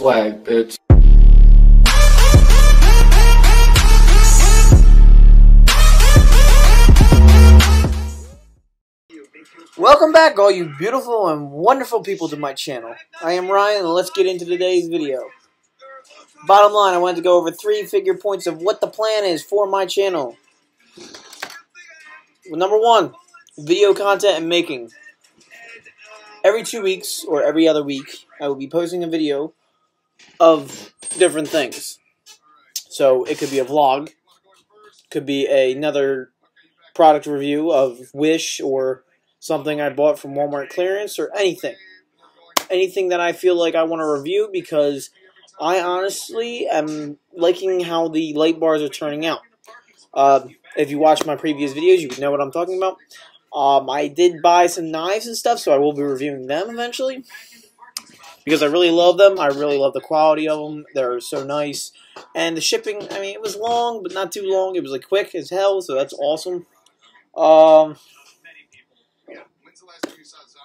bitch. Welcome back, all you beautiful and wonderful people to my channel. I am Ryan, and let's get into today's video. Bottom line, I wanted to go over three figure points of what the plan is for my channel. Number one, video content and making. Every two weeks, or every other week, I will be posting a video of different things. So, it could be a vlog, could be another product review of Wish or something I bought from Walmart clearance, or anything. Anything that I feel like I want to review because I honestly am liking how the light bars are turning out. Uh, if you watch my previous videos, you would know what I'm talking about. Um, I did buy some knives and stuff, so I will be reviewing them eventually. Because I really love them. I really love the quality of them. They're so nice. And the shipping, I mean, it was long, but not too long. It was like quick as hell, so that's awesome. Um,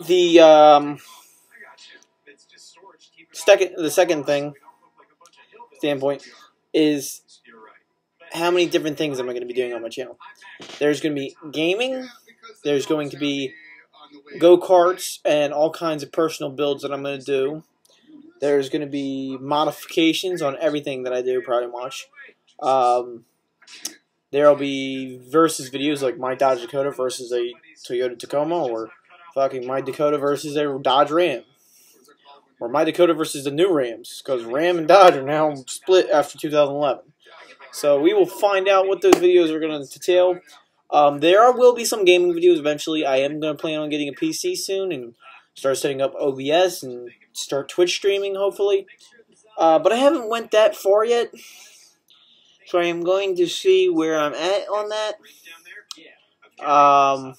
the um, second the second thing standpoint is how many different things am I going to be doing on my channel? There's going to be gaming. There's going to be go karts and all kinds of personal builds that I'm going to do. There's going to be modifications on everything that I do, pretty much. Um, there'll be versus videos like my Dodge Dakota versus a Toyota Tacoma or fucking my Dakota versus a Dodge Ram. Or my Dakota versus the new Rams, because Ram and Dodge are now split after 2011. So we will find out what those videos are going to detail. Um, there will be some gaming videos eventually. I am going to plan on getting a PC soon and start setting up OBS and start Twitch streaming, hopefully. Uh, but I haven't went that far yet. So I am going to see where I'm at on that. Um,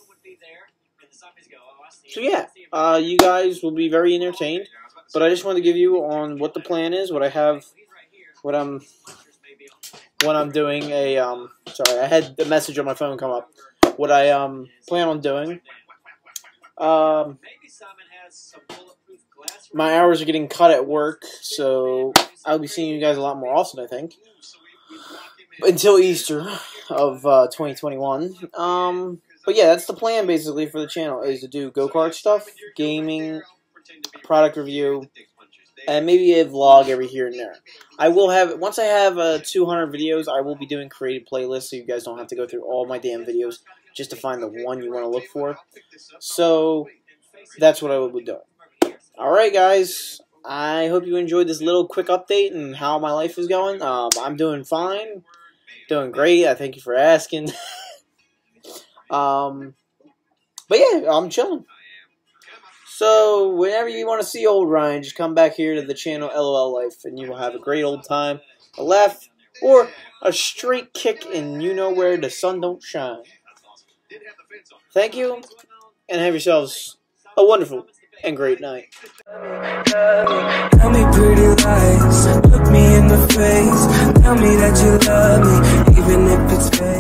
so yeah, uh, you guys will be very entertained. But I just want to give you on what the plan is, what I have, what I'm, what I'm doing. A um, sorry, I had the message on my phone come up. What I um plan on doing. Um, my hours are getting cut at work, so I'll be seeing you guys a lot more often. I think until Easter of uh, 2021. Um, but yeah, that's the plan basically for the channel is to do go kart stuff, gaming, product review, and maybe a vlog every here and there. I will have once I have uh, 200 videos, I will be doing creative playlists, so you guys don't have to go through all my damn videos just to find the one you want to look for. So that's what I will be doing. All right, guys. I hope you enjoyed this little quick update and how my life is going. Um, I'm doing fine, doing great. I thank you for asking. um, but yeah, I'm chilling. So, whenever you want to see old Ryan, just come back here to the channel LOL Life, and you will have a great old time, a laugh, or a straight kick, and you know where the sun don't shine. Thank you, and have yourselves a wonderful and great night. Tell me pretty lies, look me in the face, tell me that you love me, even if it's fake.